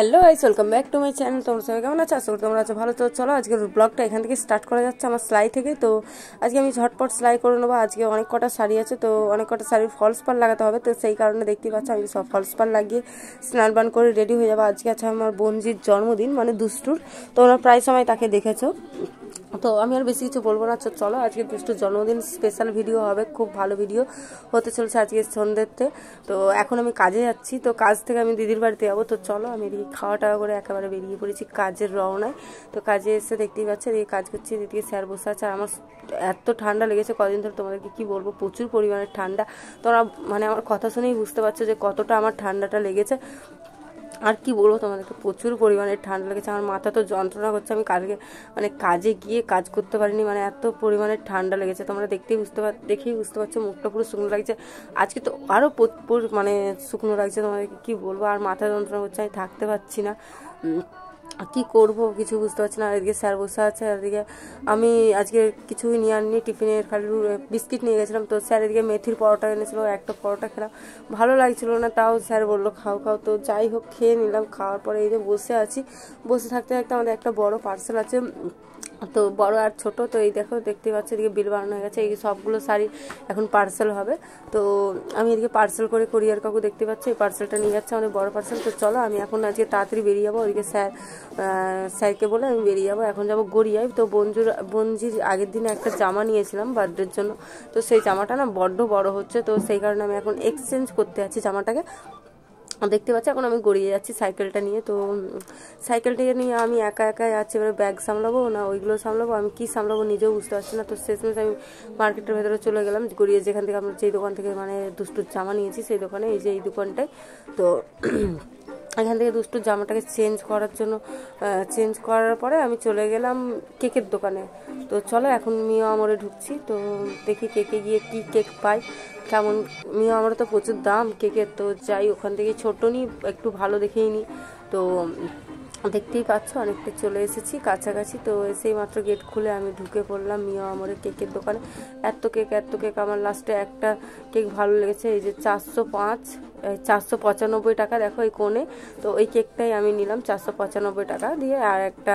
Hello guys welcome back to my channel তোমার সবাই কেমন আছো? আশা করি তোমরা আছো ভালো। তো চলো আজকে ব্লগটা এখান থেকে স্টার্ট করা যাচ্ছে আমার সেলাই থেকে। তো আজকে আমি ঝটপট সেলাই করে নেব। আজকে অনেক কটা শাড়ি আছে, তো অনেক কটা শাড়ির ফলস পার লাগাতে হবে। তো সেই কারণে দেখতেই পাচ্ছ আমি সব ফলস পার লাগিয়ে স্নান বান করে রেডি হয়ে যাব। আজকে আছে আমার বোনজির জন্মদিন মানে দুষ্টুর। তোমরা প্রায় সময় তাকে দেখেছ। তো আমি আর বেশি কিছু বলব না। চলো, আজকে দুষ্টুর জন্মদিন স্পেশাল ভিডিও হবে, খুব ভালো ভিডিও হতে চলছে আজকে সন্ধ্যেতে। তো এখন আমি কাজে যাচ্ছি, তো কাজ থেকে আমি দিদির বাড়িতে যাব। তো চলো, আমি এদিকে খাওয়া টাওয়া করে একেবারে বেরিয়ে পড়েছি কাজের রওনায়। তো কাজে এসে দেখতেই পাচ্ছি, এদিকে কাজ করছি, এদিকে স্যার বসে আছে। আর আমার এত ঠান্ডা লেগেছে কদিন ধরে, তোমাদেরকে কি বলব? প্রচুর পরিমাণে ঠান্ডা। তোমরা মানে আমার কথা শুনেই বুঝতে পারছ যে কতটা আমার ঠান্ডাটা লেগেছে। আর কি বলব তোমাদেরকে? প্রচুর পরিমাণে ঠান্ডা লেগেছে। আমার মাথা তো যন্ত্রণা করছে আমি কালকে মানে কাজে গিয়ে কাজ করতে পারিনি মানে এত পরিমাণে ঠান্ডা লেগেছে। তোমরা দেখতেই বুঝতে পার দেখেই বুঝতে পারছ, মুখটা পুরো শুকনো লাগছে। আজকে তো আরও মানে শুকনো লাগছে তোমাদেরকে, কি বলব? আর মাথা যন্ত্রণা করছে আমি থাকতে পারছি না। কি করব কিছু বুঝতে পারছি না। এদিকে স্যার বসে আছে, আর এদিকে আমি আজকে কিছুই নিয়ে আনিনি টিফিনের খালি বিস্কিট নিয়ে গেছিলাম। তো স্যার এদিকে মেথির পরোটা এনেছিল, একটা পরোটা খেলাম। ভালো লাগছিল না, তাও স্যার বলল, খাও খাও। তো যাই হোক, খেয়ে নিলাম। খাওয়ার পরে এই যে বসে আছি। বসে থাকতে থাকতে আমাদের একটা বড় পার্সেল আছে। তো বড় আর ছোট, তো এই দেখো দেখতে পাচ্ছি এদিকে বিল বানানো হয়ে গেছে। এই সবগুলো শাড়ি এখন পার্সেল হবে। তো আমি এদিকে পার্সেল করে কোরিয়ার কাকু দেখতে পাচ্ছি, এই পার্সেলটা নিয়ে যাচ্ছে অনেক বড় পার্সেল তো চলো, আমি এখন আজকে তাড়াতাড়ি বেরিয়ে যাব। ওইদিকে স্যার স্যারকে বলে আমি বেরিয়ে যাব। এখন যাব গড়িয়ায়। তো বঞ্জুর, বঞ্জির আগের দিনে একটা জামা নিয়েছিলাম বার্থডের জন্য। তো সেই জামাটা না বড্ড বড় হচ্ছে। তো সেই কারণে আমি এখন এক্সচেঞ্জ করতে আছি জামাটাকে। দেখতে পাচ্ছি। এখন আমি গড়িয়ে যাচ্ছি সাইকেলটা নিয়ে। তো সাইকেলটাকে নিয়ে আমি একা একা যাচ্ছি, এবার ব্যাগ সামলাবো না ওইগুলো সামলাবো? আমি কি সামলাবো নিজেও বুঝতে পারছি না। তো শেষমেশ আমি মার্কেটের ভেতরে চলে গেলাম, গড়িয়ে যেখান থেকে আমরা যেই দোকান থেকে মানে দুষ্টুর জামা নিয়েছি সেই দোকানে, এই যে এই দোকানটায়। তো এখান থেকে দুষ্টু জামাটাকে চেঞ্জ করার জন্য চেঞ্জ করার পরে আমি চলে গেলাম কেকের দোকানে। তো চলো, এখন মিও আমরে ঢুকছি। তো দেখি কেকে গিয়ে কি কেক পাই। কেমন মিও আমার তো প্রচুর দাম। কেকের তো যাই, ওখান থেকে ছোটো নিই একটু ভালো দেখেই নিই তো দেখতেই পাচ্ছ, অনেকটা চলে এসেছি কাছাকাছি। তো এসেই মাত্র গেট খুলে আমি ঢুকে পড়লাম মিয়া আমরের কেকের দোকানে। এত কেক এত কেক আমার লাস্টে একটা কেক ভালো লেগেছে। এই যে চারশো পাঁচ চারশো পঁচানব্বই টাকা দেখো এই কোণে। তো ওই কেকটাই আমি নিলাম চারশো পঁচানব্বই টাকা দিয়ে। আর একটা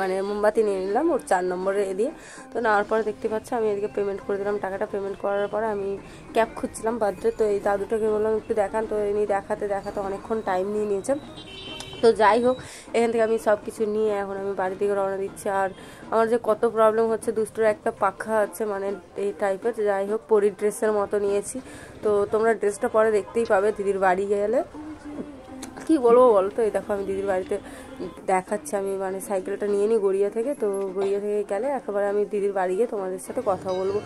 মানে মোমবাতি নিয়ে নিলাম, ওর চার নম্বরে এ দিয়ে। তো নেওয়ার পরে দেখতে পাচ্ছি আমি এদিকে পেমেন্ট করে দিলাম, টাকাটা পেমেন্ট করার পরে আমি ক্যাব খুঁজছিলাম বার্থডে তো এই দাদুটাকে বললাম, একটু দেখান। তো এমনি দেখাতে দেখাতে অনেকক্ষণ টাইম নিয়ে নিয়েছে। তো যাই হোক, এখান থেকে আমি সব কিছু নিয়ে এখন আমি বাড়ি থেকে রওনা দিচ্ছি। আর আমার যে কত প্রবলেম হচ্ছে, দুষ্টুর একটা পাখা আছে মানে এই টাইপের যাই হোক পরি ড্রেসের মতো নিয়েছি। তো তোমরা ড্রেসটা পরে দেখতেই পাবে, দিদির বাড়ি গেলে। কি বলব বলতো? এই দেখো আমি দিদির বাড়িতে দেখাচ্ছি, আমি মানে সাইকেলটা নিয়ে নিই গড়িয়া থেকে। তো গড়িয়া থেকে গেলে একেবারে আমি দিদির বাড়ি গিয়ে তোমাদের সাথে কথা বলব।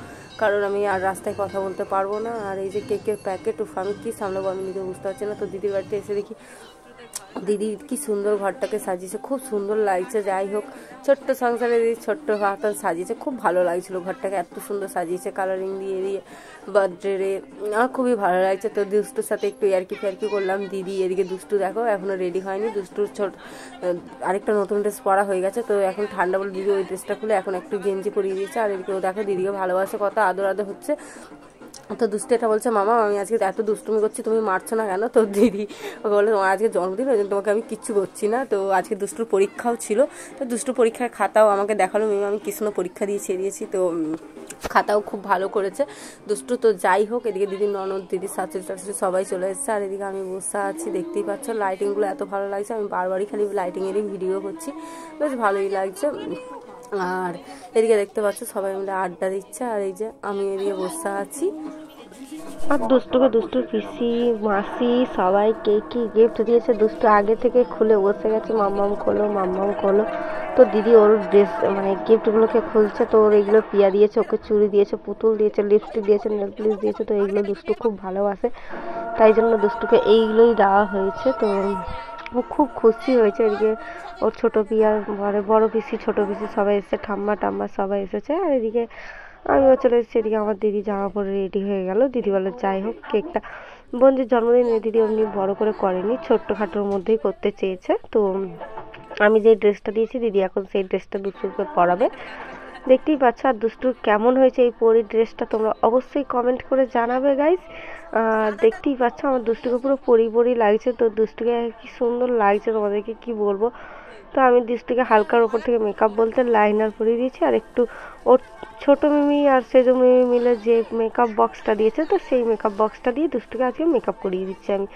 কারণ আমি আর রাস্তায় কথা বলতে পারব না। আর এই যে কেকের প্যাকেট আমি কী সামলাবো আমি নিজে বুঝতে পারছি না। তো দিদির বাড়িতে এসে দেখি দিদি কি সুন্দর ঘরটাকে সাজিয়েছে, খুব সুন্দর লাগছে, যাই হোক। ছোট্ট সংসারে দিদি ছোট্ট হাতন সাজিয়েছে, খুব ভালো লাগছিল ঘরটাকে, এত সুন্দর সাজিয়েছে কালারিং দিয়ে দিয়ে বার্থডে আমার খুবই ভালো লাগছে। তো দুষ্টুর সাথে একটু ইয়ারকি ফেয়ারকি করলাম, দিদি এদিকে দুষ্টু দেখো এখনও রেডি হয়নি। দুষ্টুর ছোট আরেকটা নতুন ড্রেস পরা হয়ে গেছে, তো এখন ঠান্ডা বলে দিদি ওই ড্রেসটা খুলে এখন একটু গেঞ্জি পরিয়ে দিয়েছে। আর এদিকে ও দেখো দিদিকে ভালোবাসে, কত আদর আদর হচ্ছে। তো দুষ্টু এটা বলছে, মামা, আমি আজকে এত দুষ্টুমি করছি, তুমি মারছো না কেন? তো দিদি ওকে বলে তোমার আজকে জন্মদিন, ওই জন্য তোমাকে আমি কিচ্ছু করছি না। তো আজকে দুষ্টুর পরীক্ষাও ছিল। তো দুষ্টু পরীক্ষার খাতাও আমাকে দেখাল মেয়ে আমি কৃষ্ণ পরীক্ষা দিয়ে ছেড়িয়েছি তো খাতাও খুব ভালো করেছে। দুষ্টু তো যাই হোক, এদিকে দিদি ননদ দিদি শাশুড়ি শাশুড়ি সবাই চলে এসেছে, আর এদিকে আমি বসে আছি, দেখতেই পাচ্ছ লাইটিংগুলো এত ভালো লাগছে, আমি বারবারই খালি লাইটিংয়েরই ভিডিও করছি। বেশ ভালোই লাগছে। আর এদিকে দেখতে পাচ্ছ সবাই মিলে আড্ডা দিচ্ছে, আর এই যে আমি এদিকে বসে আছি। আর দুষ্টুকে দুষ্টুর পিসি, মাসি, সবাই কে কি গিফট দিয়েছে, দুষ্টু আগে থেকে খুলে বসে গেছে, মাম্মাম খোলো মাম্মাম খোলো। তো দিদি ওর ড্রেস মানে গিফটগুলোকে খুলছে, তো ওর এইগুলো পিয়া দিয়েছে, ওকে চুড়ি দিয়েছে, পুতুল দিয়েছে লিপস্টিক দিয়েছে নেল পলিশ দিয়েছে, তো এইগুলো দুষ্টু খুব ভালোবাসে। তাই জন্য দুষ্টুকে এইগুলোই দেওয়া হয়েছে, তো ও খুব খুশি হয়েছে এদিকে ওর ছোটো পিয়া মানে বড় পিসি, ছোটো পিসি সবাই এসেছে, ঠাম্মা টাম্মা সবাই এসেছে। আর এদিকে আমিও চলে এসেছি, এদিকে আমার দিদি জামা পরে রেডি হয়ে গেল। দিদি বলে, যাই হোক, কেকটা বোনজির জন্মদিন দিদি এমনি বড় করে করেনি, ছোট্টখাটোর মধ্যেই করতে চেয়েছে। তো আমি যে ড্রেসটা দিয়েছি, দিদি এখন সেই ড্রেসটা দুষ্টুকে পরাবে। দেখতেই পাচ্ছ আর দুষ্টুর কেমন হয়েছে এই পরির ড্রেসটা, তোমরা অবশ্যই কমেন্ট করে জানাবে গাইস দেখতেই পাচ্ছ আমার দুষ্টুকে পুরো পরি পরি লাগছে, তো দুষ্টুকে কি সুন্দর লাগছে তোমাদেরকে কি বলব? তো আমি দুষ্টুকে হালকার ওপর থেকে মেকআপ বলতে লাইনার পরিয়ে দিয়েছি, আর একটু ওর ছোট মিমি আর সেজো মিমি মিলে যে মেকআপ বক্সটা দিয়েছে, তো সেই মেকআপ বক্সটা দিয়ে দুষ্টুকে আজকে মেকআপ করিয়ে দিচ্ছি আমি।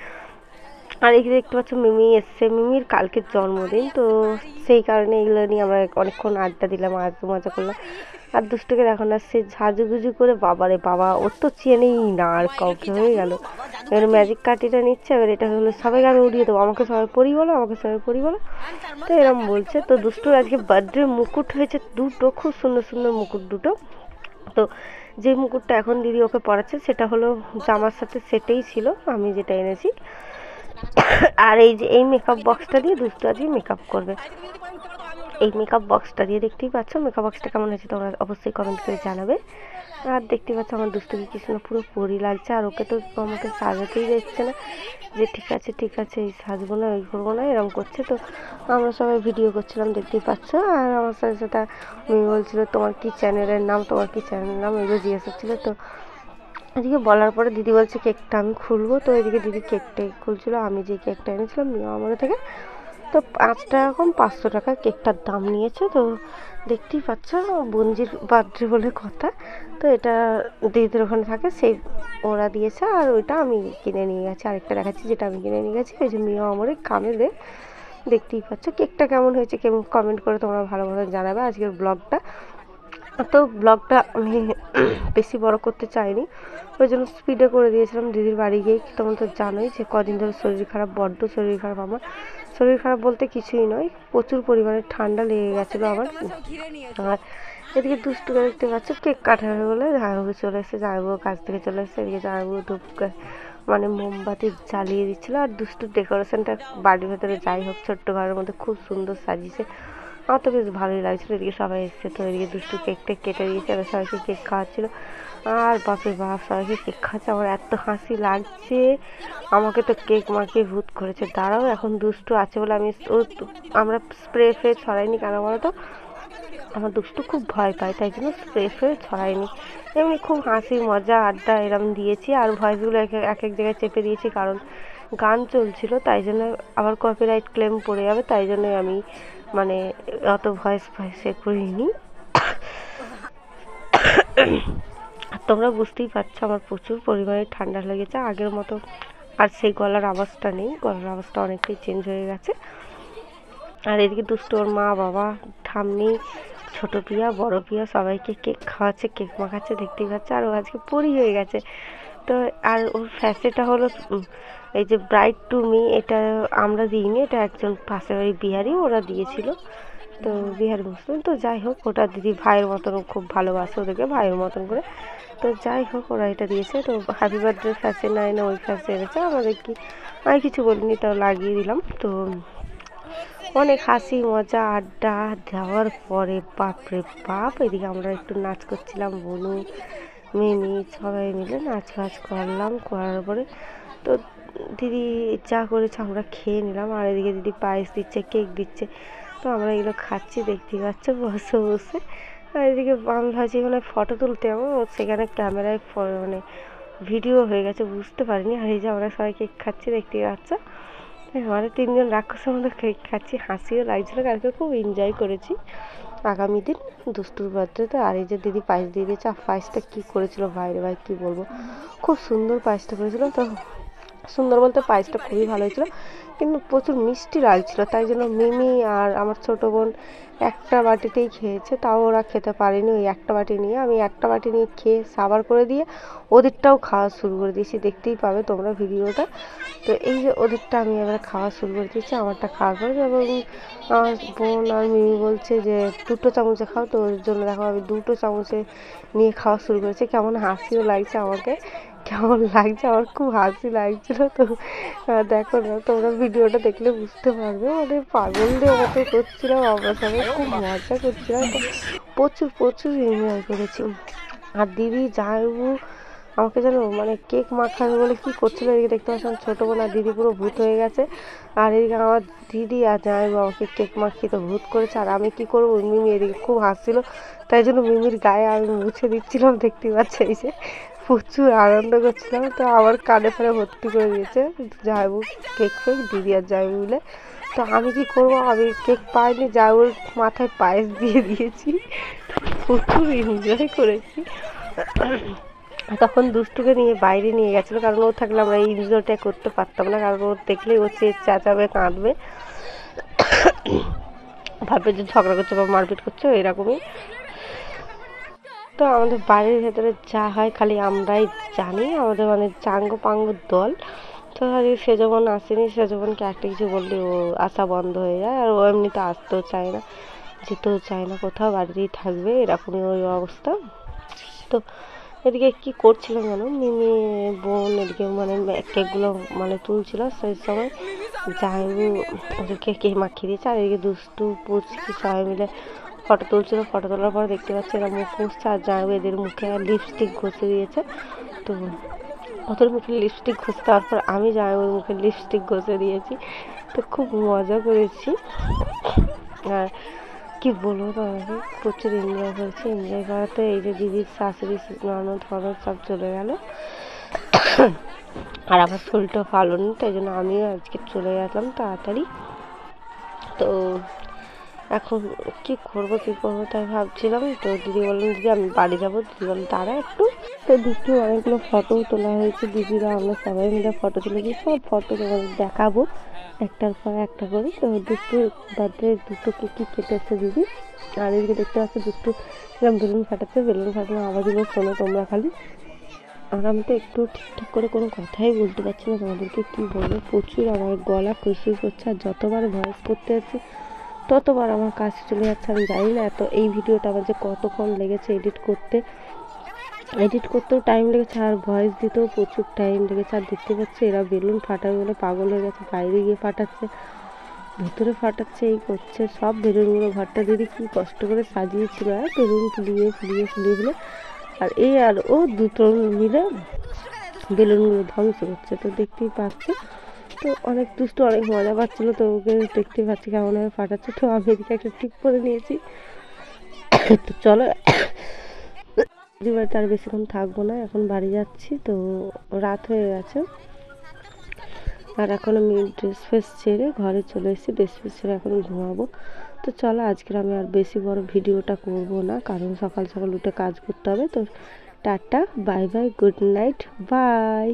আর যে দেখতে পাচ্ছ মিমি এসছে। মিমির কালকের জন্মদিন, তো সেই কারণে এগুলো নিয়ে আমরা অনেকক্ষণ আড্ডা দিলাম, আড্ডা মজা করলাম। আর দুষ্টুকে দেখো না, সে ঝাঁঝুগুজু করে বাবারে বাবা, ওর তো চেনেই না আর কাউকে, হয়ে গেল। এবার ম্যাজিক কাটিটা নিচ্ছে, এবার এটা হলো সবাইকে আমি উড়িয়ে দেবো। আমাকে সবাই পরি বলো, আমাকে সবাই পরি বলো। তো এরকম বলছে। তো দুষ্টুর আজকে বার্থডে মুকুট হয়েছে দুটো, খুব সুন্দর সুন্দর মুকুট দুটো। তো যে মুকুটটা এখন দিদি ওকে পড়াচ্ছে সেটা হলো জামার সাথে সেটেই ছিল, আমি যেটা এনেছি। আর এই যে এই মেকআপ বক্সটা দিয়ে দুষ্টু আজকে মেকআপ করবে। এই মেকআপ বক্সটা দিয়ে দেখতেই পাচ্ছ মেকআপ বক্সটা কেমন হয়েছে তোমরা অবশ্যই কমেন্ট করে জানাবে। আর দেখতে পাচ্ছ আমার দুষ্টুকে কি সুন্দর পুরো পরি লাগছে, আর ওকে তো আমাকে সাজাতেই যাচ্ছে না। যে ঠিক আছে ঠিক আছে, এই সাজবো না ওই করব না এরকম করছে। তো আমরা সবাই ভিডিও করছিলাম, দেখতেই পাচ্ছ। আর আমার সাথে সাথে মেয়ে বলছিল, তোমার কি চ্যানেলের নাম? তোমার কি চ্যানেলের নাম? এগুলো জিজ্ঞেস হচ্ছিল তো এদিকে বলার পরে দিদি বলছে, কেকটা আমি খুলবো। তো এদিকে দিদি কেকটা খুলছিল, আমি যে কেকটা এনেছিলাম মিয়া আমার থেকে। তো পাঁচ টাকা কম, পাঁচশো টাকা কেকটার দাম নিয়েছে। তো দেখতেই পাচ্ছ, বঞ্জির বার্থডে বলে কথা। তো এটা দিদিদের ওখানে থাকে, সেই ওরা দিয়েছে, আর ওইটা আমি কিনে নিয়ে গেছি। আরেকটা দেখাচ্ছি, যেটা আমি কিনে নিয়ে গেছি। ওই যে মিয়া আমার কামে দে, দেখতেই পাচ্ছ। কেকটা কেমন হয়েছে, কেমন কমেন্ট করে তোমরা ভালো ভালো জানাবে আজকের ব্লগটা তো ব্লগটা আমি বেশি বড় করতে চাইনি। ওই জন্য স্পিডে করে দিয়েছিলাম। দিদির বাড়ি গিয়ে তোমরা তো জানোই যে কদিন ধরে শরীর খারাপ, বড্ড শরীর খারাপ আমার। শরীর খারাপ বলতে কিছুই নয়, প্রচুর পরিমাণে ঠান্ডা লেগে গেছিল আমার। আর এদিকে দুষ্টুকে দেখতে পাচ্ছ, কেক কাটা হয়ে বলে জামাইবাবু চলে এসেছে, জামাইবাবু কাছ থেকে চলে এসেছে। এদিকে জামাইবাবু ধূপ মানে মোমবাতি জ্বালিয়ে দিচ্ছিল। আর দুষ্টুর ডেকোরেশনটা বাড়ির ভেতরে যাই হোক, ছোট্ট ঘরের মধ্যে খুব সুন্দর সাজিয়েছে। আমার তো বেশ ভালোই লাগছিল, এদিকে সবাই এসছে, তো এদিকে দুষ্টু কেক কেকটা কেটে দিয়েছে আর সবাইকে কেক খাওয়াচ্ছিল। আর বাপরে বাপ সবাইকে কেক খাওয়াচ্ছে আমার এত হাসি লাগছে। আমাকে তো কেক মাখিয়ে ভূত করেছে। দাঁড়াও, এখন দুষ্টু আছে বলে আমি আমরা স্প্রে ফ্রে ছড়াইনি কেন বলো তো? আমার দুষ্টু খুব ভয় পায়, তাই জন্য স্প্রে ফ্রে ছড়াইনি। এমনি খুব হাসি, মজা, আড্ডা এরম দিয়েছি, আর ভয়েসগুলো এক এক জায়গায় চেপে দিয়েছি, কারণ গান চলছিল, তাই জন্য আবার কপিরাইট ক্লেম পড়ে যাবে, তাই জন্যই আমি মানে অত ভয়েস ভয়েস করিনি। তোমরা বুঝতেই পারছ আমার প্রচুর পরিমাণে ঠান্ডা লেগেছে। আগের মতো আর সেই গলার আওয়াজটা নেই, গলার আওয়াজটা অনেকটাই চেঞ্জ হয়ে গেছে। আর এদিকে দুষ্টু ওর মা, বাবা, ঠাম্মি, ছোট পিয়া, বড় পিয়া সবাইকে কেক খাওয়াচ্ছে, কেক মাখাচ্ছে, দেখতেই পাচ্ছে। আর ও আজকে পরি হয়ে গেছে। তো, আর ওর ফ্যাসেটা হলো এই যে ব্রাইট টু মি এটা আমরা দিইনি, এটা একজন পাশের বাড়ি বিহারি, ওরা দিয়েছিল। তো বিহারি মুসলিম তো যাই হোক, ওটা দিদি ভাইয়ের মতন খুব ভালোবাসে ওদেরকে, ভাইয়ের মতন করে। তো যাই হোক, ওরা এটা দিয়েছে। তো হ্যাপি বার্থডে ফ্যাসে নাই না ওই ফ্যাসে এনেছে। আমাদের কি, আমি কিছু বলিনি, তাও লাগিয়ে দিলাম। তো অনেক হাসি, মজা, আড্ডা দেওয়ার পরে, বাপরে বাপ, এদিকে আমরা একটু নাচ করছিলাম, বনু মিমি সবাই মিলে নাচ ফাচ করলাম, করার পরে তো দিদি যা করেছে, আমরা খেয়ে নিলাম। আর এদিকে দিদি পায়েস দিচ্ছে, কেক দিচ্ছে। তো আমরা এগুলো খাচ্ছি, দেখতে পাচ্ছ, বসে বসে। আর এদিকে আমি ভাবছি মানে ফটো তুলতে যাব, সেখানে ক্যামেরায় মানে ভিডিও হয়ে গেছে, বুঝতে পারিনি। আর এই যে আমরা সবাই কেক খাচ্ছি, দেখতে পাচ্ছ? আমরা তিনজন রাক্ষসের মধ্যে কেক খাচ্ছি, হাসিও লাগছিল, কালকে খুব এনজয় করেছি। আগামী দিন দুষ্টুর বার্থডেতে। আর এই যে দিদি পায়েস দিয়ে দিয়েছে আর পায়েসটা কী করেছিল বাইরে ভাই, কী বলব? খুব সুন্দর পায়েসটা করেছিল। তো সুন্দর বলতে পায়েসটা খুবই ভালো হয়েছিল। কিন্তু প্রচুর মিষ্টি লাগছিল, তাই জন্য মিমি আর আমার ছোটো বোন একটা বাটিতেই খেয়েছে, তাও ওরা খেতে পারেনি ওই একটা বাটি নিয়ে। আমি একটা বাটি নিয়ে খেয়ে সাবার করে দিয়ে ওদেরটাও খাওয়া শুরু করে দিয়েছি, দেখতেই পাবে তোমরা ভিডিওটা। তো এই যে ওদেরটা আমি এবারে খাওয়া শুরু করে দিয়েছি, আমারটা খাওয়ার পরে এবং আমার বোন আর মিমি বলছে যে, দুটো চামচে খাও। তো ওর জন্য দেখো আমি দুটো চামচে নিয়ে খাওয়া শুরু করেছি। কেমন হাসিও লাগছে আমাকে, কেমন লাগছে, আমার খুব হাসি লাগছিল। তো দেখো না, তোমরা ভিডিওটা দেখলে বুঝতে পারবে। মানে পাগলদের মতো করছিলাম আমরা সবাই, খুব মজা করছিলাম। প্রচুর প্রচুর এনজয় করেছি। আর দিদি জামাইবু আমাকে যেন মানে কেক মাখাবে বলে কি করছিল এদিকে দেখতে পাচ্ছেন ছোটো বোন আর দিদি পুরো ভূত হয়ে গেছে। আর এদিকে আমার দিদি আর জামাই আমাকে কেক মাখিয়ে তো ভূত করেছে। আর আমি কি করব, মিমি এদিকে খুব হাসছিল। তাই জন্য মিমির গায়ে আমি মুছে দিচ্ছিলাম, দেখতে পাচ্ছি এই যে। প্রচুর আনন্দ করছিলাম, তো আমার কানে ফানে ভর্তি করে দিয়েছে। জামাইবু কেক ফেক, দিদি আর জামাইবু বলে তো আমি কি করব? আমি কেক পাইনি, জামাইবুর মাথায় পায়েস দিয়ে দিয়েছি। প্রচুর এনজয় করেছি। তখন দুষ্টুকে নিয়ে বাইরে নিয়ে গেছিল, কারণ ও থাকলে আমরা এই এনজয়টা করতে পারতাম না, কারণ ওর দেখলেই ও চেয়ে চেঁচাবে, কাঁদবে। ভাববে যে ঝগড়া করছে বা মারপিট করছে, এরকমই। তো আমাদের বাড়ির ভেতরে যা হয় খালি আমরাই জানি, আমাদের মানে চাঙ্গ পাঙ্গ দল। তো আর সে যখন আসেনি সে যখনকে একটা কিছু বললে ও আসা বন্ধ হয়ে যায়, আর ও এমনিতে আসতেও চায় না, যেতেও চায় না, কোথাও বাড়িতেই থাকবে, এরকমই ওই অবস্থা। তো এদিকে কি করছিলাম জানো মিমি, বোন এদিকে মানে কেকগুলো মানে তুলছিল, সেই সময় জামাইবু ওদেরকে কেক মাখিয়ে দিয়েছে, আর এদিকে দুষ্টু পুচকি সবাই মিলে ফটো তুলছিল, ফটো তোলার পর দেখতে পাচ্ছি এরা মুখ আর জামাইবু এদের মুখে লিপস্টিক ঘষে দিয়েছে। তো ওদের মুখে লিপস্টিক ঘষে দেওয়ার পর আমি জামাইবুর মুখে লিপস্টিক ঘষে দিয়েছি। তো খুব মজা করেছি। আর কি বলব তোমাকে? প্রচুর এনজয় করেছি। এনজয় করাতে এই যে দিদির শাশুড়ি, ননদ, ফনদ সব চলে গেল। আর আমার শরীরটা ভালো নেই, তাই জন্য আমিও আজকে চলে গেলাম তাড়াতাড়ি। তো এখন কি করব কি করব তাই ভাবছিলাম। তো দিদি বললেন, দিদি, আমি বাড়ি যাব। দিদি বললেন দাঁড়া একটু? তো দুটো অনেকগুলো ফটো তোলা হয়েছে। দিদিরা, আমরা সবাই মিলে ফটো তুলেছি। সব ফটো তোমাদের দেখাবো, একটার পর একটা করে। তো বার্থডে দুটো কেকই কেটেছে দিদি? আর এদিকে দেখতে পাচ্ছি, দুটো এরকম বেলুন ফাটাচ্ছে। বেলুন ফাটানো আওয়াজগুলো শোনো তোমরা খালি। আর আমি তো একটু ঠিকঠাক করে কোনো কথাই বলতে পারছি না তোমাদেরকে। কী বলব? প্রচুর আমার গলা খুশি করছে, আর যতবার ভয়েস করতে যাচ্ছি ততবার আমার কাজ চলে যাচ্ছে, আমি জানি না এত, এই ভিডিওটা আমার যে কতক্ষণ লেগেছে এডিট করতে। এডিট করতেও টাইম লেগেছে, আর ভয়েস দিতেও প্রচুর টাইম লেগেছে। আর দেখতে পাচ্ছি এরা বেলুন ফাটাবে বলে পাগল হয়ে গেছে, বাইরে গিয়ে ফাটাচ্ছে, ভেতরে ফাটাচ্ছে, এই করছে, সব বেলুনগুলো ঘরটা দিদি কি কষ্ট করে সাজিয়েছিল আর বেলুন ফুলিয়ে ফুলিয়ে ফুলিয়ে ফুলে আর এই আর ও দুটো মিলে বেলুনগুলো ধ্বংস করছে, তো দেখতেই পাচ্ছে। তো অনেক দুষ্টু, অনেক মজা পাচ্ছিলো, তো ওকে দেখতে পাচ্ছি কেমনভাবে ফাটাচ্ছে তো আমি এদিকে একটা টিপ করে নিয়েছি। তো চলো বাড়িতে আর বেশিক্ষণ থাকব না, এখন বাড়ি যাচ্ছি, তো রাত হয়ে গেছে। আর এখন আমি ড্রেস ফ্রেস ছেড়ে ঘরে চলে এসেছি ড্রেস ফ্রেস ছেড়ে এখন ঘুমাবো। তো চলো, আজকের আমি আর বেশি বড় ভিডিওটা করব না, কারণ সকাল সকাল উঠে কাজ করতে হবে। তো tata bye bye good night bye